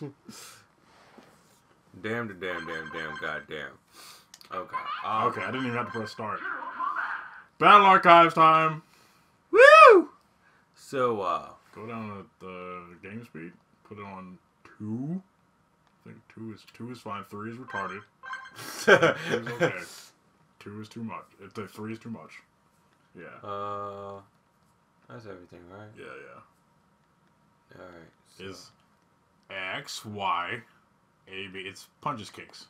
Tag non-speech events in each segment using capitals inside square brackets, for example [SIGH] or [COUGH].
[LAUGHS] damn the damn damn damn goddamn. Okay. Uh, okay, I didn't even have to press start. Battle Archives time. Woo! So, uh. Go down to the game speed. Put it on two. I think two is two is fine. Three is retarded. two is okay. [LAUGHS] Two is too much. If the three is too much. Yeah. Uh. That's everything, right? Yeah, yeah. Alright. So. Is X, Y, A, B. It's punches kicks.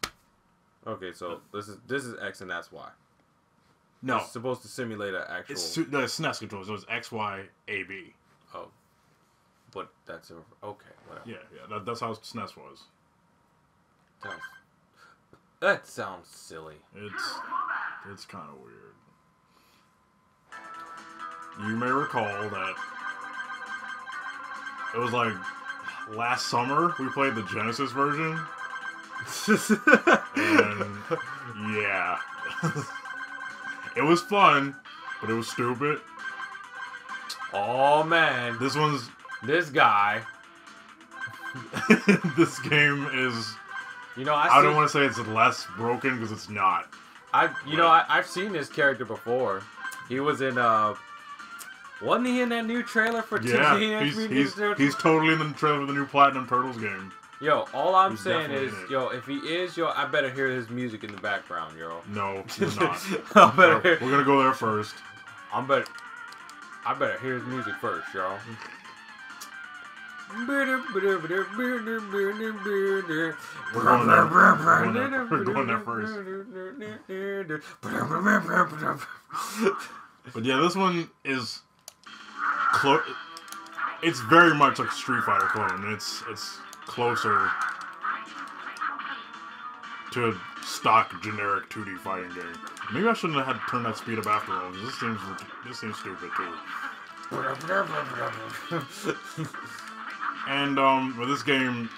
Okay, so this is this is X and that's Y. No, it's supposed to simulate an actual. It's the SNES controls. So it's X, Y, A, B. Oh, but that's a okay. Whatever. Yeah, yeah. That, that's how SNES was. Sounds, that sounds silly. It's it's kind of weird. You may recall that it was like last summer we played the Genesis version. and yeah. [LAUGHS] it was fun, but it was stupid. Oh man. This one's this guy. [LAUGHS] this game is you know, I, I don't want to say it's less broken because it's not. I, you know, I, I've seen this character before. He was in, uh, wasn't he in that new trailer for yeah, Teenage he's, he's, he's totally in the trailer for the new Platinum Turtles game. Yo, all I'm he's saying is, yo, if he is, yo, I better hear his music in the background, yo. No, [LAUGHS] you're not. [LAUGHS] I better no, we're gonna go there first. I'm better. I better hear his music first, yo. We're going there, we're going there first. [LAUGHS] but yeah, this one is It's very much like Street Fighter clone. It's it's closer to a stock generic 2D fighting game. Maybe I shouldn't have had to turn that speed up after all. This seems this seems stupid too. And um, with this game,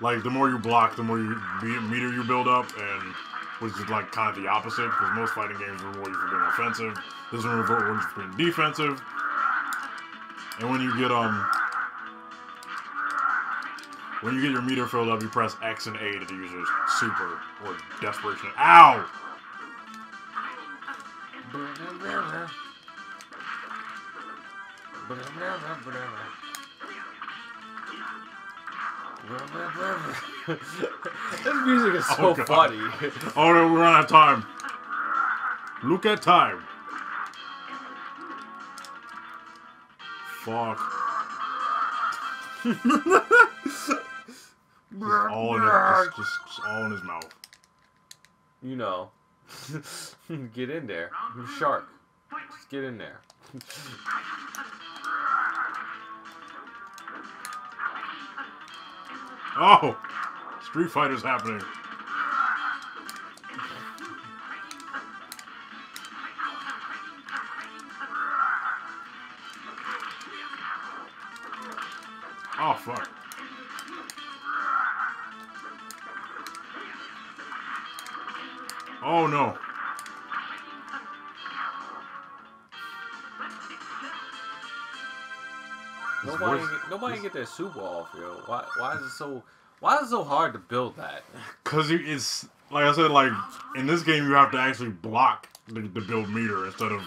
like the more you block, the more you meter you build up, and which is like kind of the opposite because most fighting games reward you for being offensive. This one rewards you for being defensive. And when you get um, when you get your meter filled up, you press X and A to use your super or desperation. Ow! this music is so oh, funny. oh no, we're out of time. Look at time. Fuck. [LAUGHS] all in his, just, just all in his mouth. You know. [LAUGHS] get in there. You shark. Just get in there. [LAUGHS] Oh! Street Fighter's happening. Fuck. Oh, no. Nobody, nobody get their super off, yo. Why, why is it so? Why is it so hard to build that? [LAUGHS] Cause it's like I said, like in this game you have to actually block the, the build meter instead of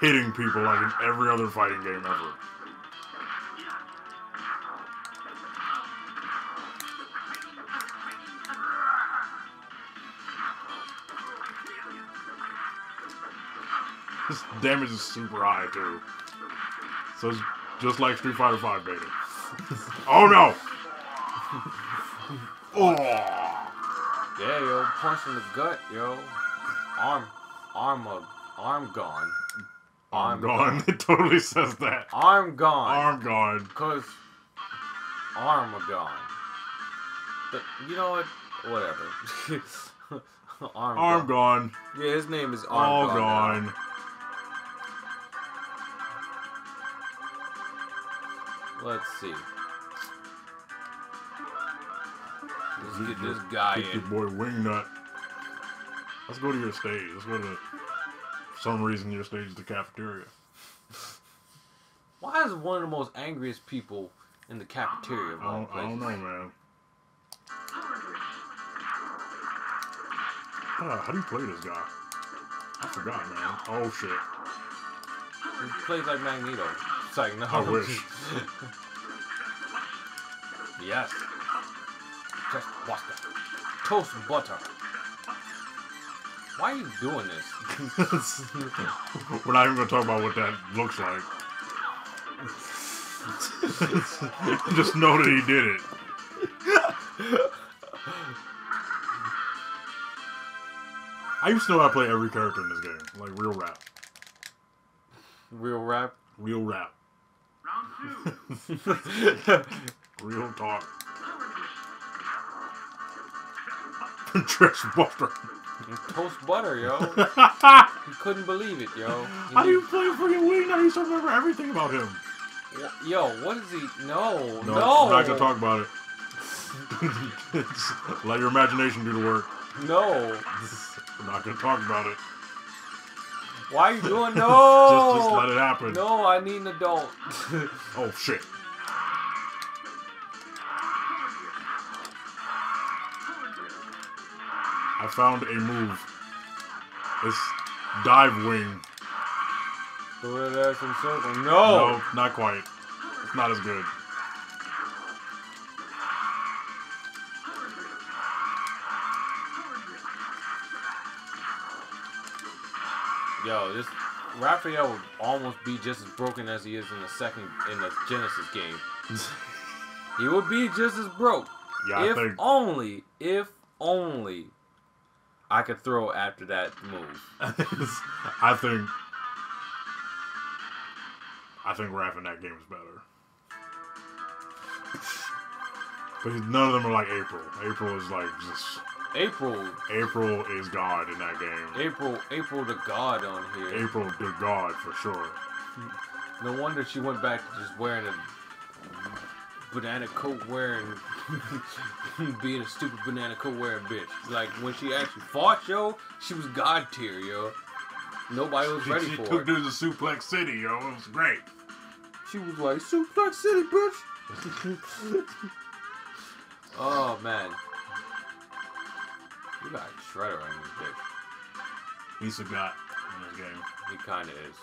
hitting people like in every other fighting game ever. This damage is super high too. So it's just like Street Fighter V beta. oh no! oh! Yeah, yo, punch in the gut, yo. Arm, arm, uh, arm gone. Arm, gone. [LAUGHS] It totally says that. Arm gone. Arm gone. Cause arm gone. But you know what? Whatever. [LAUGHS] arm, arm gone. gone. Yeah, his name is Arm All gone. gone. Let's see. Let's get, get this guy get in. your boy Wingnut. Let's go to your stage. Let's go to, for some reason, your stage is the cafeteria. Why is one of the most angriest people in the cafeteria of I don't, I don't know, man. Huh, how do you play this guy? I forgot, man. Oh shit. He plays like Magneto. It's like no. I wish. [LAUGHS] yes. Just butter. Toast butter. Why are you doing this? [LAUGHS] We're not even gonna talk about what that looks like. [LAUGHS] Just know that he did it. I used to know how to play every character in this game, like real rap, Real rap. real rap, [LAUGHS] real talk. Trish Buster. Toast butter, yo. He couldn't believe it, yo. He How do you didn't- play freaking Wing? I used to remember everything about him. Yo, what is he? No, No, no. I'm not gonna talk about it. [LAUGHS] Let your imagination do the work. No. [LAUGHS] We're not gonna talk about it. Why are you doing no? [LAUGHS] Just, just let it happen. No, I need an adult. Oh shit. I found a move. It's dive wing. Throw that ass in circle. No, No. not quite. It's not as good. Yo, this Raphael would almost be just as broken as he is in the second in the Genesis game. [LAUGHS] he would be just as broke. Yeah, I if think only, if only, I could throw after that move. [LAUGHS] I think I think Raph in that game is better. But none of them are like April. April is like just April, April is God in that game. April, April the god on here. April the God for sure. No wonder she went back to just wearing a banana coat wearing, [LAUGHS] being a stupid banana coat wearing bitch. Like when she actually fought, yo, she was god tier, yo. Nobody was She, ready she for took it. dudes to Suplex City, yo. It was great. She was like, Suplex City, bitch. [LAUGHS] oh man, you got shredder on this bitch. He's a god in this game. He kind of is.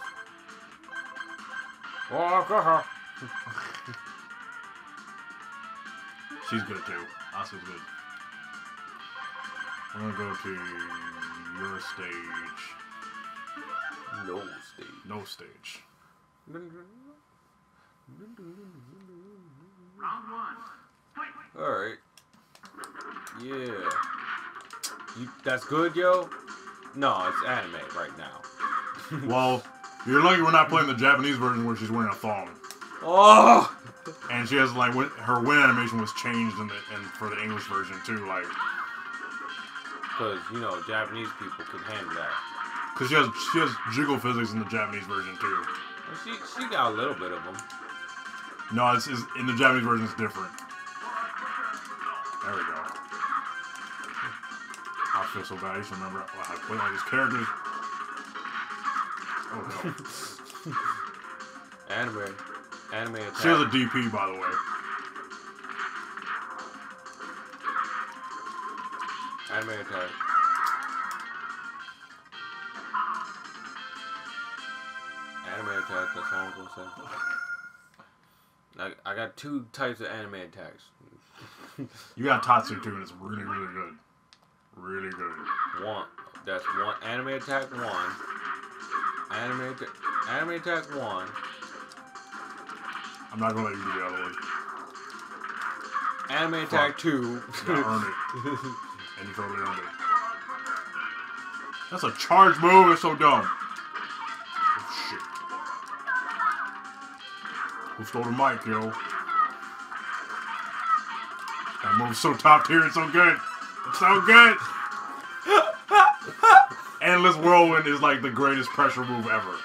Oh, go. [LAUGHS] She's good too. Asuka's good. We're gonna go to your stage. No stage. No stage. Round one. All right. Yeah. You, that's good, yo. No, it's anime right now. [LAUGHS] well, you're lucky we're not playing the Japanese version where she's wearing a thong. Oh. And she has like her win animation was changed in the in, for the English version too, like Because you know Japanese people can handle that. because she has she has jiggle physics in the Japanese version too. Well, she she got a little bit of them. No, it's, it's in the Japanese version it's different. There we go. I feel so bad. I used to remember how to play all these characters. Oh no. [LAUGHS] Anime, anime attack. She has a DP, by the way. Anime attack. Anime attack, that's all I'm gonna say. I, I got two types of anime attacks. You got Tatsu too, and it's really, really good. Really good. One, that's one. Anime attack one. Anime, atta- anime attack one. I'm not gonna let you do the other one. Anime attack two. You earn it. [LAUGHS] And you totally earned it. That's a charge move. It's so dumb. Oh shit. Who stole the mic, yo? That move's so top tier. It's so good. It's so good. Endless Whirlwind is like the greatest pressure move ever.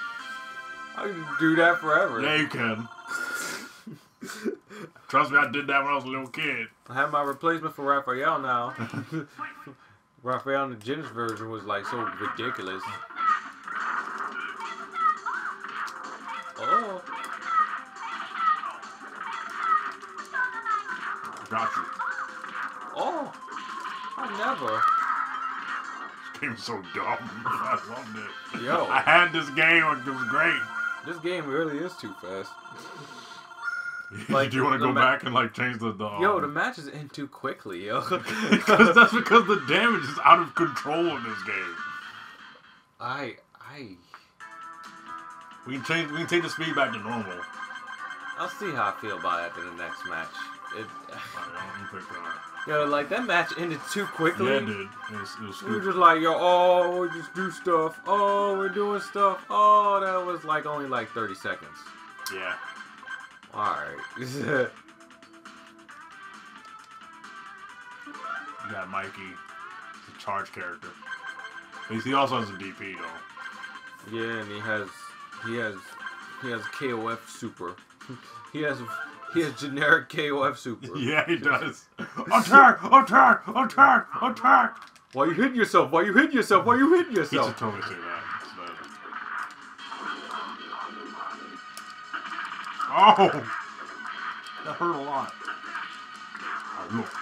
I can do that forever. Yeah, you can. Trust me, I did that when I was a little kid. I have my replacement for Raphael now. [LAUGHS] Raphael in the Genesis version was like so ridiculous. Oh. Got you. Oh, oh I never. Game's so dumb. [LAUGHS] I loved it. Yo. I had this game. Like, it was great. This game really is too fast. Like, [LAUGHS] do you want to go back and like change the the? Um, Yo, the matches end too quickly, yo. [LAUGHS] because that's because the damage is out of control in this game. I, I, We can change. We can take the speed back to normal. I'll see how I feel about it after the next match. It, Alright, let me pick that. yo, like that match ended too quickly. Yeah, it. It was, it was We were just like, yo, oh, we just do stuff. Oh, we're doing stuff. Oh, that was like only like 30 seconds. Yeah. Alright. [LAUGHS] You got Mikey, the charge character. He also has a DP though. yeah, and he has, he has, he has KOF super. [LAUGHS] he has, he has generic KOF super. [LAUGHS] Yeah, he does. attack! Attack! Attack! Attack! Why you hitting yourself? Why you hitting yourself? Why you hitting yourself? He should yourself? totally say that. Oh! That hurt a lot. Oh, look.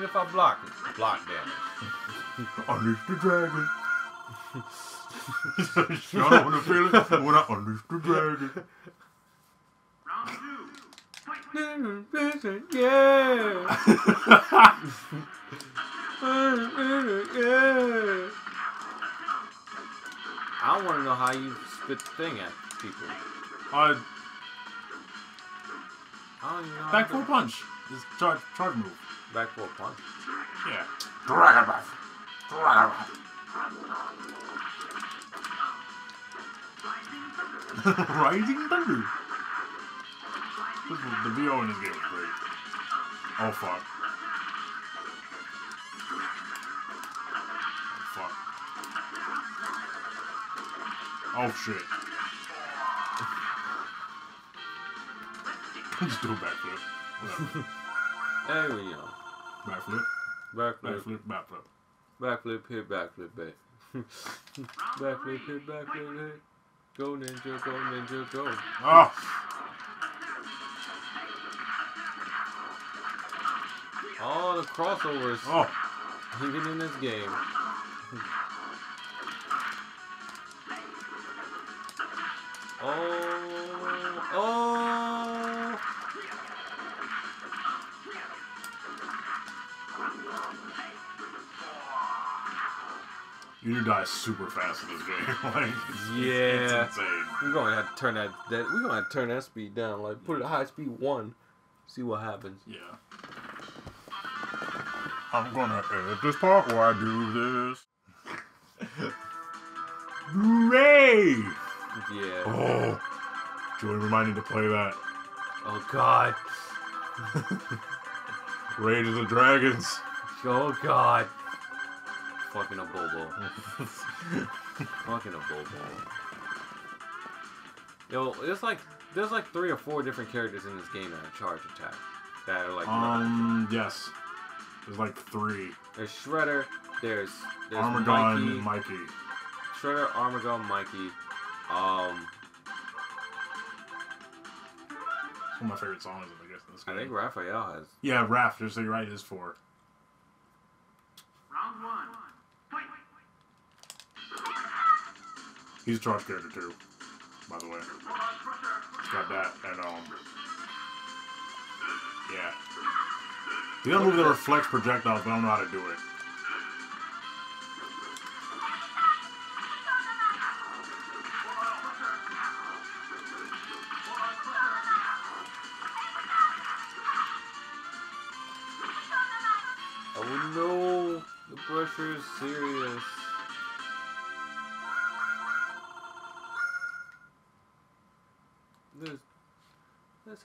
Even if I block it, block damage. Unleash the dragon. [LAUGHS] Y'all don't want to feel it when I unleash the dragon. Yeah. yeah. I want to know how you spit the thing at people. Uh, I don't even know. back to- four punch. This charge, charge move. Back four punch. Yeah. Dragon breath. Dragon breath. [LAUGHS] Rising thunder. This was, the VO in this game was great. Oh fuck. Oh fuck. Oh shit. [LAUGHS] Just do a backflip. [LAUGHS] There we go. Backflip. Backflip. Backflip. Backflip. Backflip, hit, backflip, back. [LAUGHS] backflip, hit, backflip, hit. Go ninja, go ninja, go. Oh! All the crossovers, Oh! even in this game. [LAUGHS] Oh, You die super fast in this game. [LAUGHS] like, it's, Yeah. it's insane. We're gonna have to turn that, that we're gonna have to turn that speed down. Like put it at high speed one. See what happens. Yeah. I'm gonna edit this part while I do this. Hooray! Yeah. Oh, reminded me to play that. Oh god. [LAUGHS] Rage of the Dragons. Oh god. Fucking a bobo. [LAUGHS] Fucking a bobo. Yo, it's like there's like three or four different characters in this game that have charge attack. That are like Um, yes. There's like three. there's Shredder, there's there's Armaggon, Mikey, Mikey. Shredder, Armaggon, Mikey. Um, It's one of my favorite songs, I guess, in this I think Raphael has. yeah, Raph, just so you're right, it is four. Round one. He's a charge character too, by the way. Got that, and um, yeah. The other move that reflects projectiles, but I don't know how to do it. Oh no, the pressure is serious.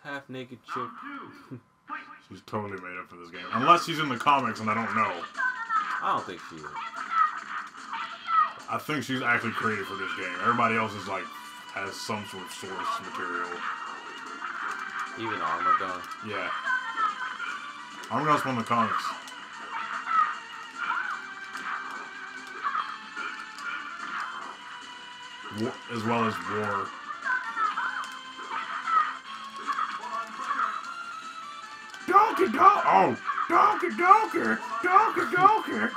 Half naked chick. Round two. Fight. [LAUGHS] She's totally made up for this game, unless she's in the comics, and I don't know. I don't think she is. I think she's actually created for this game. Everybody else is like has some sort of source material. Even Armaggon. Yeah. One of the comics. War, as well as War. Donkey Donk! Oh! Donkey Donker! Donkey Donker!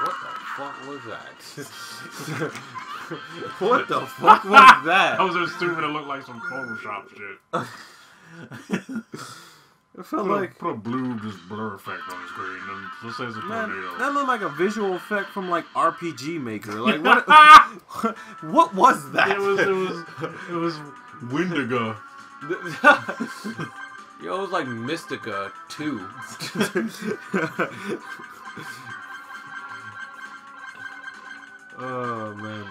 What the fuck was that? [LAUGHS] [LAUGHS] what the fuck was that? [LAUGHS] That was so stupid it looked like some Photoshop shit. It felt Put, like a, put a blue just blur effect on the screen and just say it's a Man, tornado. that looked like a visual effect from like RPG Maker. Like what? what was that? it was it was it was Windigo. Yo, it was like Mystica 2. [LAUGHS] oh man.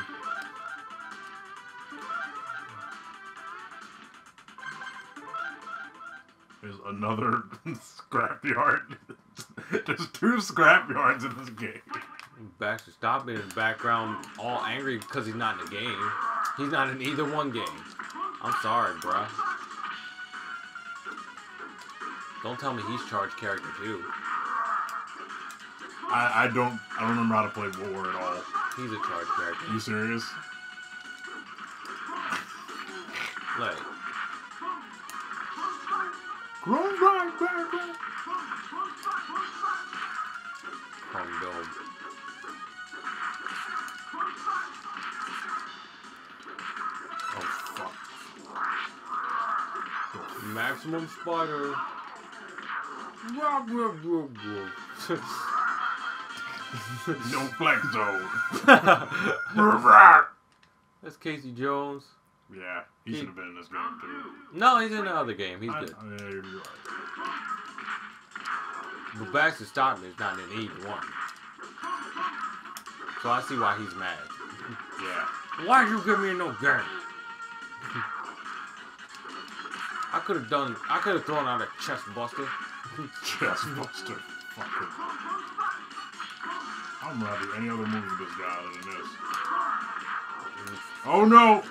There's another [LAUGHS] scrapyard. [LAUGHS] There's two scrapyards in this game. Baxter Stockman in the background, all angry because he's not in the game. He's not in either one game. I'm sorry, bruh. Don't tell me he's charged character too. I, I don't I don't remember how to play War at all. He's a charged character. you serious? Like, Grown right, right, right. Chrome Dome. Oh fuck. Maximum Spider. [LAUGHS] No flex zone. [LAUGHS] That's Casey Jones. yeah, he should have been in this game too. No, he's in the other game. He's I, good. yeah, you're right. But Baxter Stockman is not in either one. So I see why he's mad. Yeah. Why'd you give me no game? [LAUGHS] I could have done. I could have thrown out a chest buster. [LAUGHS] Chest buster. Fucking. I don't remember any other movie with this guy than this. Oh no!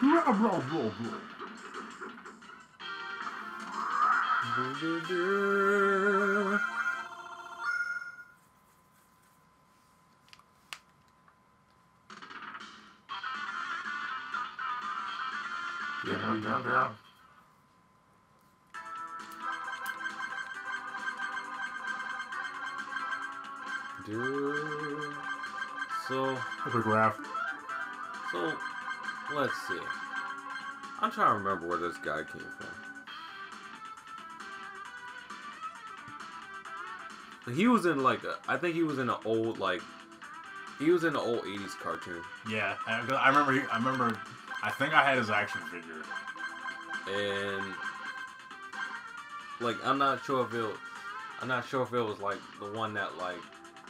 Blah, blah, blah, blah. Yeah, yeah, yeah. Dude. So, so, let's see. I'm trying to remember where this guy came from. He was in like a, I think he was in an old like, he was in an old '80s cartoon, Yeah, I, I remember. He, I remember. I think I had his action figure. and like I'm not sure if it, I'm not sure if it was like the one that like,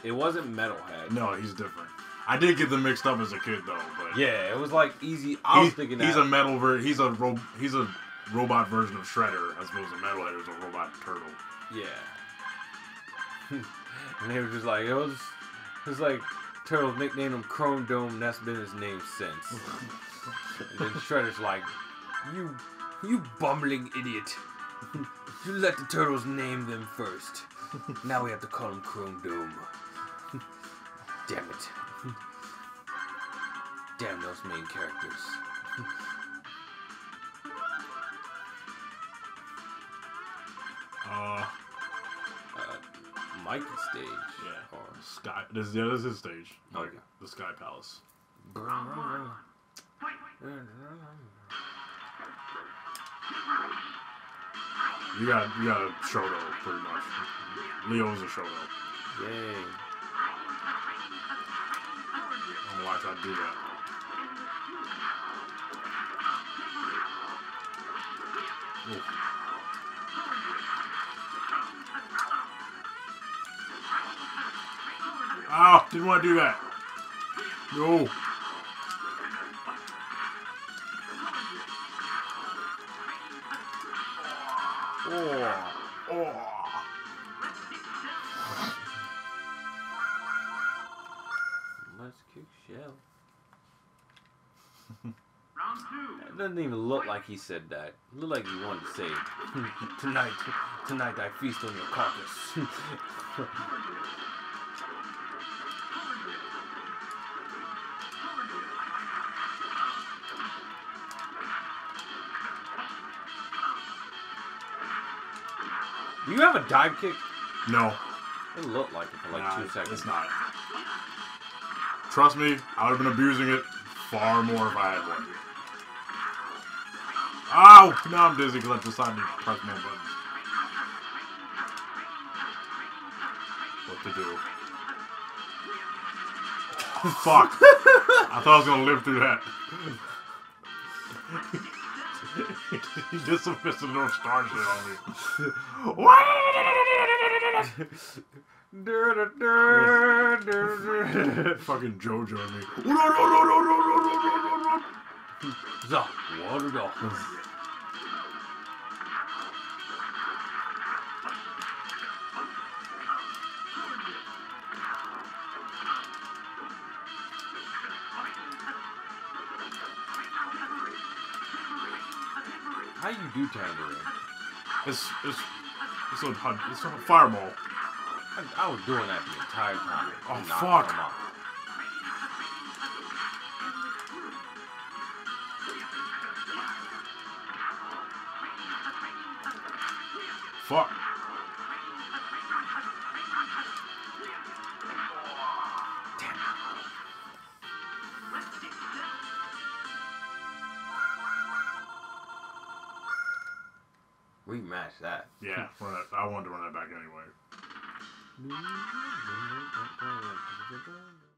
it wasn't Metalhead. No, he's different. I did get them mixed up as a kid though, but Yeah, it was like easy. I was thinking that. he's a metal ver- He's a ro- he's a robot version of Shredder, as opposed to Metalhead is a robot turtle. Yeah. [LAUGHS] and they were just like, it was, it was like, Turtles nicknamed him Chrome Dome, and that's been his name since. [LAUGHS] and then Shredder's like, you, you bumbling idiot. you let the Turtles name them first. Now we have to call them Chrome Dome. Damn it. Damn those main characters. Uh, Uh, Mikey stage. yeah. Or Sky. This, yeah, this is his stage. Like, Okay. the Sky Palace. You got you got a Shoto pretty much. Leo's a Shoto. Yay. I'm gonna watch I do that. Ooh. Ow! Didn't want to do that. Ah, no. Oh. Oh. Let's kick shell. It doesn't even look like he said that. It looked like he wanted to say, [LAUGHS] tonight, tonight I feast on your carcass. [LAUGHS] Do you have a dive kick? No, It looked like it for like nah, two seconds. it's not. Trust me, I would have been abusing it far more if I had one. Ow! Now I'm dizzy because I decided to press more buttons. What to do? [LAUGHS] Fuck! I thought I was gonna live through that. He did some fist of North Star shit on me. Fucking JoJo on me. So, water dog. Do Tangerine? It's it's it's a hot- it's a fireball. I, I was doing that the entire time. Oh, not fuck. Come out. Fuck. Rematch that. Yeah, [LAUGHS] run it. I wanted to run that back anyway. [LAUGHS]